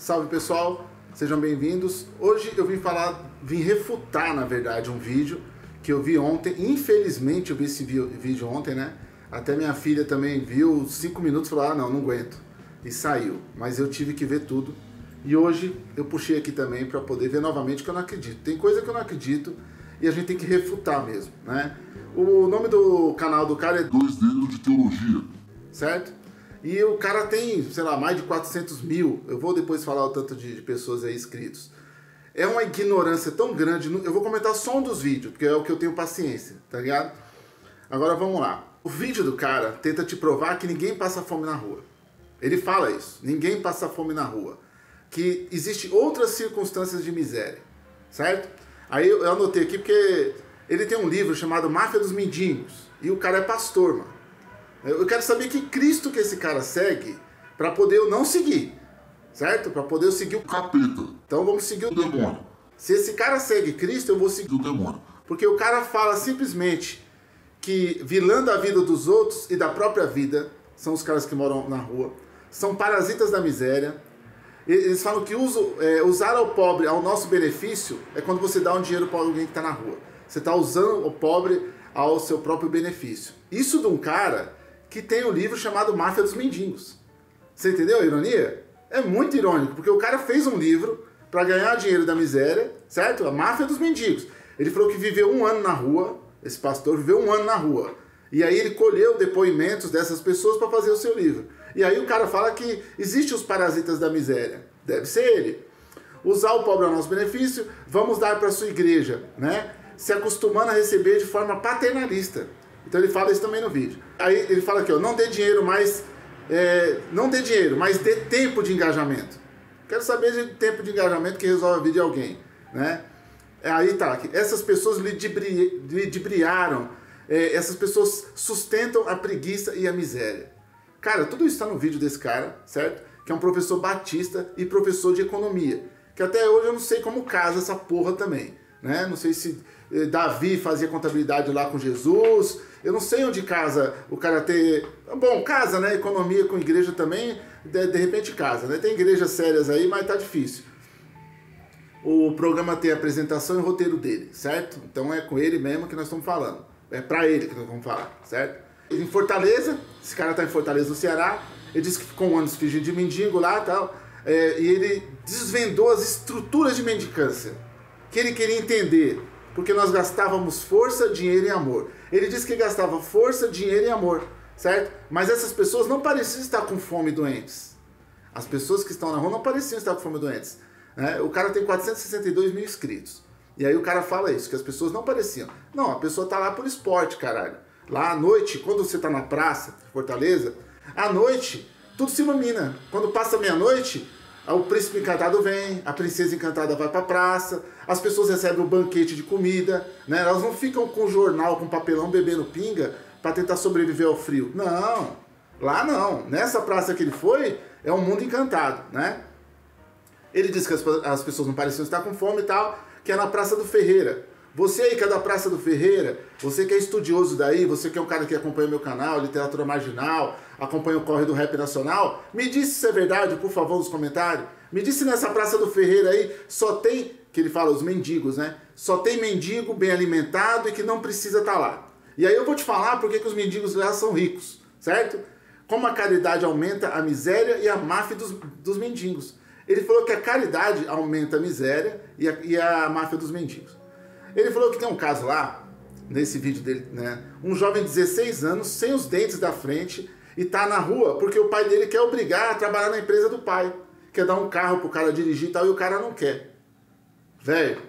Salve pessoal, sejam bem-vindos. Hoje eu vim falar, vim refutar na verdade um vídeo que eu vi ontem. Infelizmente eu vi esse vídeo ontem, né? Até minha filha também viu, cinco minutos e falou: ah, não, não aguento. E saiu. Mas eu tive que ver tudo. E hoje eu puxei aqui também para poder ver novamente que eu não acredito. Tem coisa que eu não acredito e a gente tem que refutar mesmo, né? O nome do canal do cara é Dois Dedos de Teologia. Certo? E o cara tem, sei lá, mais de 400 mil. Eu vou depois falar o tanto de, de pessoas aí inscritos. É uma ignorância tão grande. Eu vou comentar só um dos vídeos, porque é o que eu tenho paciência, tá ligado? Agora vamos lá. O vídeo do cara tenta te provar que ninguém passa fome na rua. Ele fala isso. Ninguém passa fome na rua. Que existe outras circunstâncias de miséria. Certo? Aí eu anotei aqui porque ele tem um livro chamado Máfia dos Mendigos. E o cara é pastor, mano. Eu quero saber que Cristo que esse cara segue para poder eu não seguir. Certo? Para poder eu seguir o capeta. Então vamos seguir o demônio. Se esse cara segue Cristo, eu vou seguir o demônio. Porque o cara fala simplesmente que vilando a vida dos outros e da própria vida, são os caras que moram na rua, são parasitas da miséria. Eles falam que uso, é, usar ao pobre ao nosso benefício é quando você dá um dinheiro para alguém que está na rua. Você está usando o pobre ao seu próprio benefício. Isso de um cara que tem um livro chamado Máfia dos Mendigos. Você entendeu a ironia? É muito irônico, porque o cara fez um livro para ganhar dinheiro da miséria, certo? A Máfia dos Mendigos. Ele falou que viveu um ano na rua, esse pastor viveu um ano na rua. E aí ele colheu depoimentos dessas pessoas para fazer o seu livro. E aí o cara fala que existem os parasitas da miséria. Deve ser ele. Usar o pobre ao nosso benefício, vamos dar para sua igreja, né? Se acostumando a receber de forma paternalista. Então ele fala isso também no vídeo. Aí ele fala aqui, ó, não dê dinheiro, mas é, não dê dinheiro, mas dê tempo de engajamento. Quero saber de tempo de engajamento que resolve a vida de alguém, né? Aí tá, essas pessoas lidibriaram, é, essas pessoas sustentam a preguiça e a miséria. Cara, tudo isso está no vídeo desse cara, certo? Que é um professor batista e professor de economia. Que até hoje eu não sei como casa essa porra também. Né? Não sei se eh, Davi fazia contabilidade lá com Jesus. Eu não sei onde casa o cara. Bom, casa, né? Economia com igreja também, de, de repente casa, né? Tem igrejas sérias aí, mas tá difícil. O programa tem a apresentação e roteiro dele, certo? Então é com ele mesmo que nós estamos falando. É para ele que nós vamos falar, certo? Em Fortaleza, esse cara tá em Fortaleza, no Ceará. Ele disse que ficou um ano fingindo de mendigo lá e tal. É, e ele desvendou as estruturas de mendicância que ele queria entender, porque nós gastávamos força, dinheiro e amor. Ele disse que gastava força, dinheiro e amor, certo? Mas essas pessoas não pareciam estar com fome e doentes. As pessoas que estão na rua não pareciam estar com fome e doentes. Né? O cara tem 462 mil inscritos. E aí o cara fala isso, que as pessoas não pareciam. Não, a pessoa tá lá por esporte, caralho. Lá à noite, quando você tá na praça, Fortaleza, à noite, tudo se ilumina. Quando passa meia-noite, o príncipe encantado vem, a princesa encantada vai para a praça, as pessoas recebem um banquete de comida, né? Elas não ficam com jornal, com papelão bebendo pinga para tentar sobreviver ao frio. Não, lá não. Nessa praça que ele foi, é um mundo encantado, né? Ele disse que as, as pessoas não pareciam estar com fome e tal, que é na Praça do Ferreira. Você aí que é da Praça do Ferreira, você que é estudioso daí, você que é um cara que acompanha meu canal, Literatura Marginal, acompanha o Corre do Rap Nacional, me disse se é verdade, por favor, nos comentários. Me disse nessa Praça do Ferreira aí, só tem, que ele fala, os mendigos, né? Só tem mendigo bem alimentado e que não precisa estar tá lá. E aí eu vou te falar porque que os mendigos lá são ricos, certo? Como a caridade aumenta a miséria e a máfia dos, dos mendigos. Ele falou que a caridade aumenta a miséria e a, e a máfia dos mendigos. Ele falou que tem um caso lá, nesse vídeo dele, né? Um jovem de 16 anos, sem os dentes da frente, e tá na rua porque o pai dele quer obrigar a trabalhar na empresa do pai. Quer dar um carro pro cara dirigir e tal, e o cara não quer. Velho,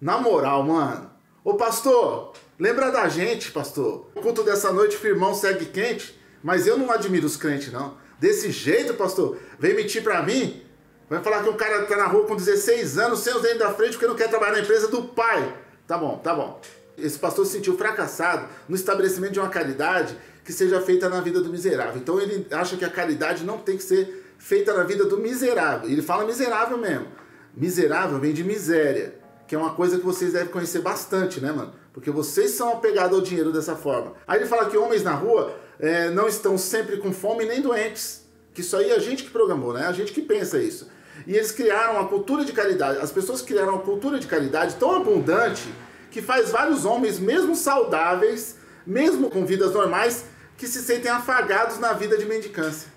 na moral, mano. Ô pastor, lembra da gente, pastor. O culto dessa noite, o irmão segue quente, mas eu não admiro os crentes, não. Desse jeito, pastor, vem mentir pra mim? Vai falar que um cara tá na rua com 16 anos, sem os dentes da frente, porque não quer trabalhar na empresa do pai. Tá bom, tá bom. Esse pastor se sentiu fracassado no estabelecimento de uma caridade que seja feita na vida do miserável. Então ele acha que a caridade não tem que ser feita na vida do miserável. Ele fala miserável mesmo. Miserável vem de miséria, que é uma coisa que vocês devem conhecer bastante, né, mano? Porque vocês são apegados ao dinheiro dessa forma. Aí ele fala que homens na rua é, não estão sempre com fome nem doentes. Que isso aí é a gente que programou, né? A gente que pensa isso. E eles criaram uma cultura de caridade. As pessoas criaram uma cultura de caridade tão abundante que faz vários homens, mesmo saudáveis, mesmo com vidas normais, que se sentem afagados na vida de mendicância.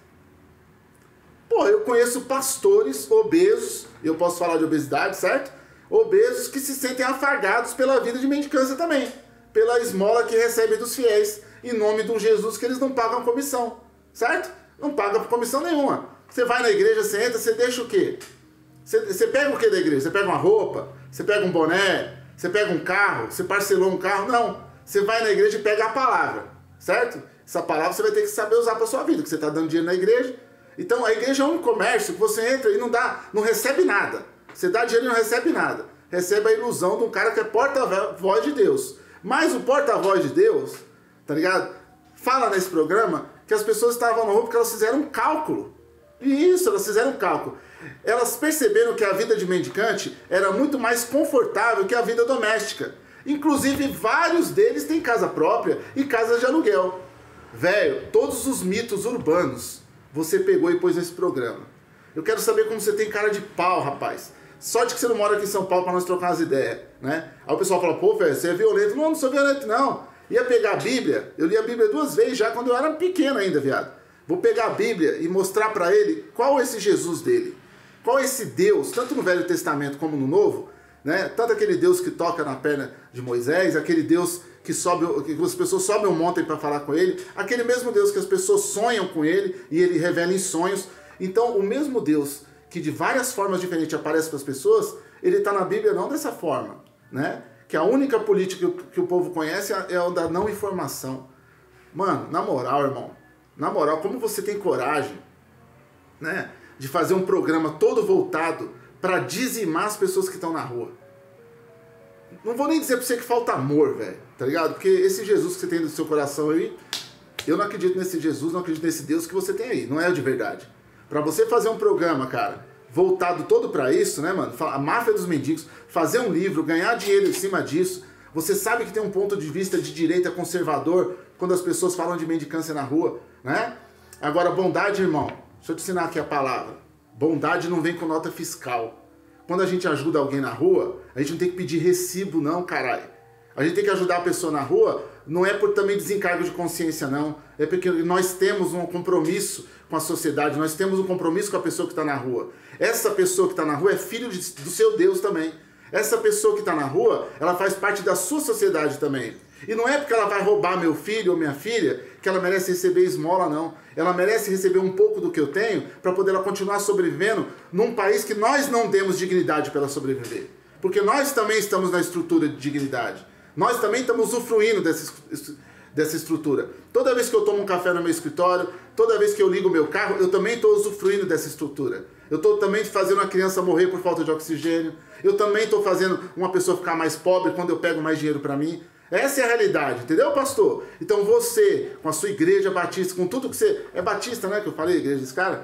Pô, eu conheço pastores obesos, eu posso falar de obesidade, certo? Obesos que se sentem afagados pela vida de mendicância também, pela esmola que recebem dos fiéis, em nome de um Jesus que eles não pagam comissão, certo? Não pagam comissão nenhuma. Você vai na igreja, você entra, você deixa o quê? Você, você pega o que da igreja? Você pega uma roupa? Você pega um boné? Você pega um carro? Você parcelou um carro? Não. Você vai na igreja e pega a palavra, certo? Essa palavra você vai ter que saber usar para sua vida, que você está dando dinheiro na igreja. Então a igreja é um comércio que você entra e não dá, não recebe nada. Você dá dinheiro e não recebe nada. Recebe a ilusão de um cara que é porta-voz de Deus. Mas o porta-voz de Deus, tá ligado? Fala nesse programa que as pessoas estavam na rua porque elas fizeram um cálculo. E isso, elas fizeram um cálculo. Elas perceberam que a vida de mendicante era muito mais confortável que a vida doméstica. Inclusive, vários deles têm casa própria e casa de aluguel. Velho, todos os mitos urbanos você pegou e pôs nesse programa. Eu quero saber como você tem cara de pau, rapaz. Sorte que você não mora aqui em São Paulo para nós trocar umas ideias, né? Aí o pessoal fala, pô, velho, você é violento. Não, não sou violento, não. Ia pegar a Bíblia, eu li a Bíblia duas vezes já quando eu era pequeno ainda, viado. Vou pegar a Bíblia e mostrar para ele qual é esse Jesus dele. Qual é esse Deus, tanto no Velho Testamento como no Novo, né? Tanto aquele Deus que toca na perna de Moisés, aquele Deus que sobe, que as pessoas sobem um monte para falar com ele, aquele mesmo Deus que as pessoas sonham com ele e ele revela em sonhos. Então, o mesmo Deus que de várias formas diferentes aparece para as pessoas, ele está na Bíblia não dessa forma, né? Que a única política que o povo conhece é a da não informação. Mano, na moral, irmão, na moral, como você tem coragem, né, de fazer um programa todo voltado para dizimar as pessoas que estão na rua? Não vou nem dizer para você que falta amor, velho, tá ligado? Porque esse Jesus que você tem no seu coração aí, eu não acredito nesse Jesus, não acredito nesse Deus que você tem aí, não é de verdade. Para você fazer um programa, cara, voltado todo para isso, né, mano? A máfia dos mendigos, fazer um livro, ganhar dinheiro em cima disso. Você sabe que tem um ponto de vista de direita conservador quando as pessoas falam de mendicância na rua né? Agora, bondade, irmão, deixa eu te ensinar aqui a palavra. Bondade não vem com nota fiscal. Quando a gente ajuda alguém na rua, a gente não tem que pedir recibo, não, caralho. A gente tem que ajudar a pessoa na rua, não é por também desencargo de consciência, não. É porque nós temos um compromisso com a sociedade, nós temos um compromisso com a pessoa que está na rua. Essa pessoa que está na rua é filho de, do seu Deus também. Essa pessoa que está na rua, ela faz parte da sua sociedade também. E não é porque ela vai roubar meu filho ou minha filha que ela merece receber esmola, não. Ela merece receber um pouco do que eu tenho para poder ela continuar sobrevivendo num país que nós não demos dignidade para ela sobreviver. Porque nós também estamos na estrutura de dignidade. Nós também estamos usufruindo dessa, dessa estrutura. Toda vez que eu tomo um café no meu escritório, toda vez que eu ligo meu carro, eu também estou usufruindo dessa estrutura. Eu estou também fazendo uma criança morrer por falta de oxigênio. Eu também estou fazendo uma pessoa ficar mais pobre quando eu pego mais dinheiro para mim. Essa é a realidade, entendeu, pastor? Então você, com a sua igreja batista, com tudo que você. É batista, né? Que eu falei, a igreja desse cara?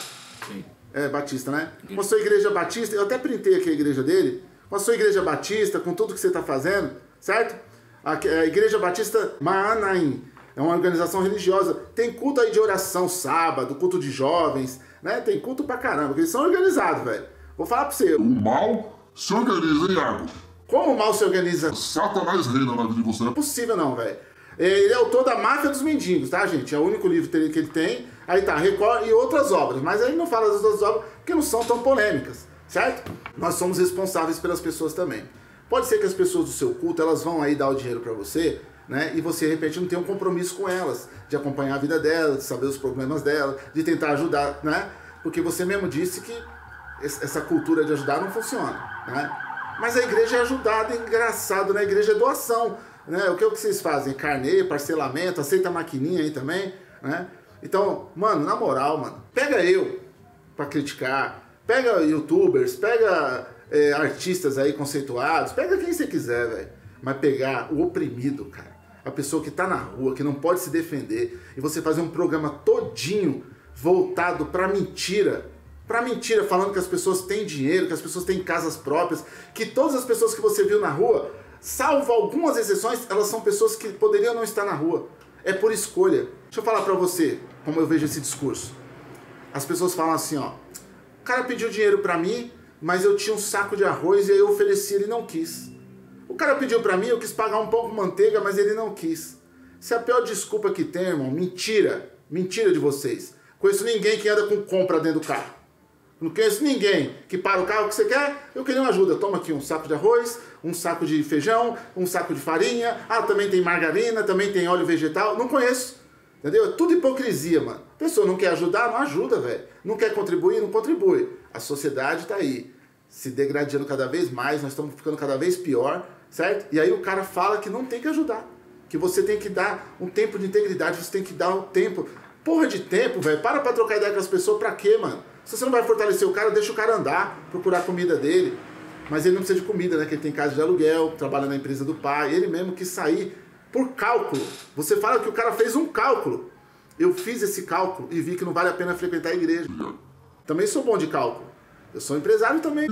Sim. É batista, né? Com a sua igreja batista, eu até printei aqui a igreja dele. Com a sua igreja batista, com tudo que você está fazendo, certo? A, a igreja batista Maanaim. É uma organização religiosa. Tem culto aí de oração sábado, culto de jovens, né? Tem culto pra caramba, porque eles são organizados, velho. Vou falar pra você. O mal se organiza, Iago? Como o mal se organiza? Satanás reina na vida de você. Não é possível não, velho. Ele é autor da Máfia dos Mendigos, tá, gente? É o único livro que ele tem. Aí tá, Record e outras obras. Mas aí não fala das outras obras porque não são tão polêmicas, certo? Nós somos responsáveis pelas pessoas também. Pode ser que as pessoas do seu culto, elas vão aí dar o dinheiro para você, né? E você, de repente, não tem um compromisso com elas, de acompanhar a vida delas, de saber os problemas delas, de tentar ajudar, né? Porque você mesmo disse que essa cultura de ajudar não funciona, né? Mas a igreja é ajudada, é engraçado, né? A igreja é doação. Né? O que, é que vocês fazem? Carneiro, parcelamento, aceita maquininha aí também, né? Então, mano, na moral, mano, pega eu para criticar, pega youtubers, pega é, artistas aí conceituados, pega quem você quiser, velho. Mas pegar o oprimido, cara, a pessoa que tá na rua, que não pode se defender, e você fazer um programa todinho voltado pra mentira, para mentira, falando que as pessoas têm dinheiro, que as pessoas têm casas próprias, que todas as pessoas que você viu na rua, salvo algumas exceções, elas são pessoas que poderiam não estar na rua. É por escolha. Deixa eu falar para você como eu vejo esse discurso. As pessoas falam assim, ó, O cara pediu dinheiro para mim, mas eu tinha um saco de arroz e aí eu ofereci, ele não quis. O cara pediu para mim, eu quis pagar um pouco de manteiga, mas ele não quis. Isso é a pior desculpa que tem, irmão. Mentira. Mentira de vocês. Conheço ninguém que anda com compra dentro do carro. Não conheço ninguém que para o carro que você quer. Eu queria uma ajuda. Toma aqui um saco de arroz, um saco de feijão, um saco de farinha. Ah, também tem margarina, também tem óleo vegetal. Não conheço. Entendeu? É tudo hipocrisia, mano. A pessoa não quer ajudar, não ajuda, velho. Não quer contribuir, não contribui. A sociedade tá aí se degradando cada vez mais, nós estamos ficando cada vez pior, certo? E aí o cara fala que não tem que ajudar, que você tem que dar um tempo de integridade, você tem que dar um tempo. Porra de tempo, velho. Para pra trocar ideia com as pessoas, pra quê, mano? Se você não vai fortalecer o cara, deixa o cara andar, procurar a comida dele. Mas ele não precisa de comida, né? Que ele tem casa de aluguel, trabalha na empresa do pai, ele mesmo quis sair por cálculo. Você fala que o cara fez um cálculo. Eu fiz esse cálculo e vi que não vale a pena frequentar a igreja. Também sou bom de cálculo. Eu sou empresário também.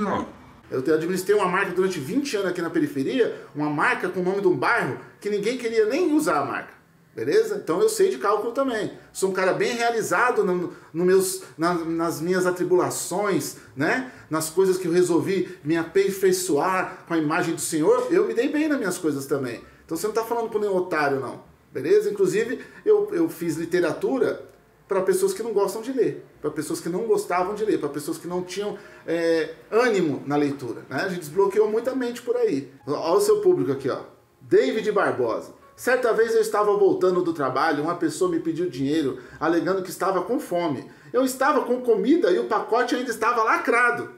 Eu administrei uma marca durante 20 anos aqui na periferia, uma marca com o nome de um bairro que ninguém queria nem usar a marca. Beleza? Então eu sei de cálculo também. Sou um cara bem realizado no, no meus, na, nas minhas atribulações, né? nas coisas que eu resolvi me aperfeiçoar com a imagem do Senhor. Eu me dei bem nas minhas coisas também. Então você não está falando com nenhum otário, não. Beleza? Inclusive, eu, eu fiz literatura para pessoas que não gostam de ler, para pessoas que não gostavam de ler, para pessoas que não tinham é, ânimo na leitura. Né? A gente desbloqueou muita mente por aí. Olha o seu público aqui, ó. David Barbosa. Certa vez eu estava voltando do trabalho, uma pessoa me pediu dinheiro, alegando que estava com fome. Eu estava com comida e o pacote ainda estava lacrado.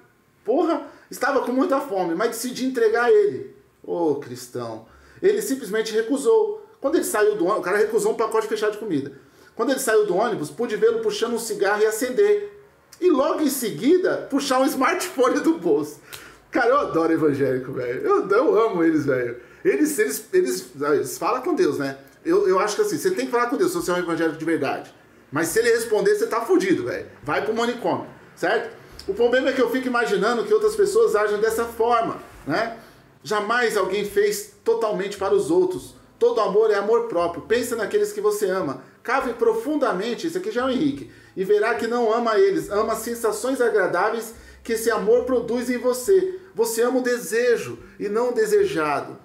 Porra, estava com muita fome, mas decidi entregar ele. Ô oh, cristão. Ele simplesmente recusou. Quando ele saiu do ônibus, o cara recusou um pacote fechado de comida. Quando ele saiu do ônibus, pude vê-lo puxando um cigarro e acender. E logo em seguida, puxar um smartphone do bolso. Cara, eu adoro evangélico, velho. Eu, eu amo eles, velho. Eles, eles, eles, eles falam com Deus, né? Eu, eu acho que assim, você tem que falar com Deus se você é um evangélico de verdade. Mas se ele responder, você tá fudido, velho. Vai pro manicômio, certo? O problema é que eu fico imaginando que outras pessoas agem dessa forma, né? Jamais alguém fez totalmente para os outros. Todo amor é amor próprio. Pensa naqueles que você ama. Cave profundamente, isso aqui já é o Henrique, e verá que não ama eles, ama sensações agradáveis que esse amor produz em você. Você ama o desejo e não o desejado.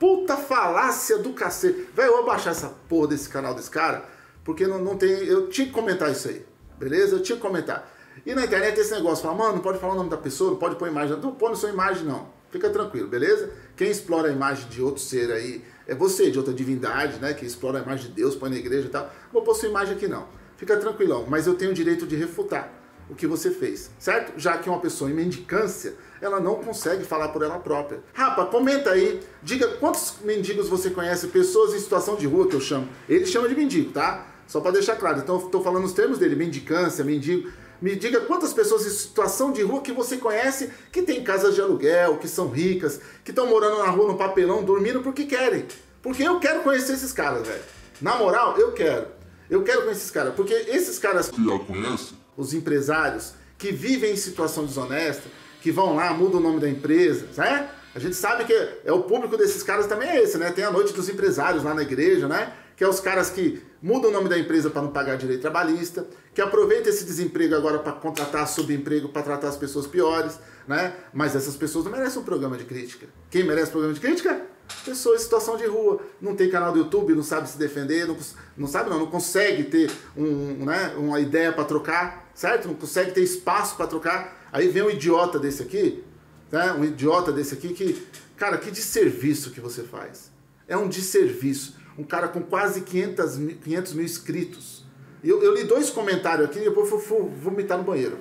Puta falácia do cacete. Vai eu vou abaixar essa porra desse canal desse cara, porque não, não tem. Eu tinha que comentar isso aí, beleza? Eu tinha que comentar. E na internet esse negócio, fala, mano, não pode falar o nome da pessoa, não pode pôr imagem. Não põe sua imagem, não. Fica tranquilo, beleza? Quem explora a imagem de outro ser aí, é você, de outra divindade, né? Que explora a imagem de Deus, põe na igreja e tal. Vou pôr sua imagem aqui não. Fica tranquilão, mas eu tenho o direito de refutar o que você fez, certo? Já que uma pessoa em mendicância, ela não consegue falar por ela própria. Rapa, comenta aí, diga quantos mendigos você conhece, pessoas em situação de rua que eu chamo. Ele chama de mendigo, tá? Só para deixar claro. Então, estou falando os termos dele, mendicância, mendigo. Me diga quantas pessoas em situação de rua que você conhece que tem casas de aluguel, que são ricas, que estão morando na rua no papelão, dormindo porque querem. Porque eu quero conhecer esses caras, velho. Na moral, eu quero. Eu quero conhecer esses caras. Porque esses caras. Que já conhece? Os empresários que vivem em situação desonesta, que vão lá, mudam o nome da empresa, né? A gente sabe que é o público desses caras também é esse, né? Tem a noite dos empresários lá na igreja, né? Que é os caras que mudam o nome da empresa para não pagar direito trabalhista, que aproveita esse desemprego agora para contratar subemprego para tratar as pessoas piores, né? Mas essas pessoas não merecem um programa de crítica. Quem merece um programa de crítica? Pessoas em situação de rua, não tem canal do YouTube, não sabe se defender, não, não sabe não, não consegue ter um, né, uma ideia para trocar, certo? Não consegue ter espaço para trocar. Aí vem um idiota desse aqui, né? um idiota desse aqui que, cara, que desserviço que você faz. É um desserviço. Um cara com quase 500 mil, 500 mil inscritos. Eu, eu li dois comentários aqui e depois fui, fui vomitar no banheiro.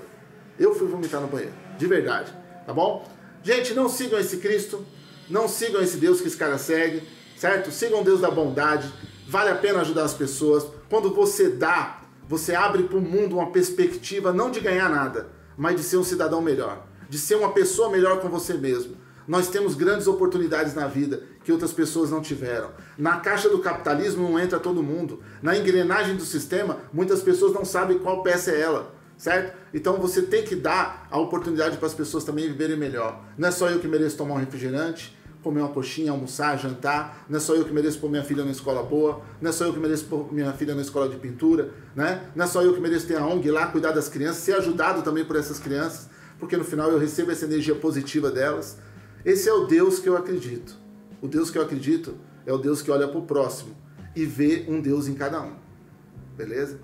Eu fui vomitar no banheiro, de verdade, tá bom? Gente, não sigam esse Cristo, não sigam esse Deus que esse cara segue, certo? Sigam o Deus da bondade. Vale a pena ajudar as pessoas. Quando você dá, você abre para o mundo uma perspectiva não de ganhar nada, mas de ser um cidadão melhor, de ser uma pessoa melhor com você mesmo. Nós temos grandes oportunidades na vida que outras pessoas não tiveram. Na caixa do capitalismo não entra todo mundo. Na engrenagem do sistema, muitas pessoas não sabem qual peça é ela certo? Então você tem que dar a oportunidade para as pessoas também viverem melhor. Não é só eu que mereço tomar um refrigerante, comer uma coxinha, almoçar, jantar. Não é só eu que mereço pôr minha filha na escola boa. Não é só eu que mereço pôr minha filha na escola de pintura. Né? Não é só eu que mereço ter a ONG lá, cuidar das crianças, ser ajudado também por essas crianças, porque no final eu recebo essa energia positiva delas. Esse é o Deus que eu acredito. O Deus que eu acredito é o Deus que olha para o próximo e vê um Deus em cada um. Beleza?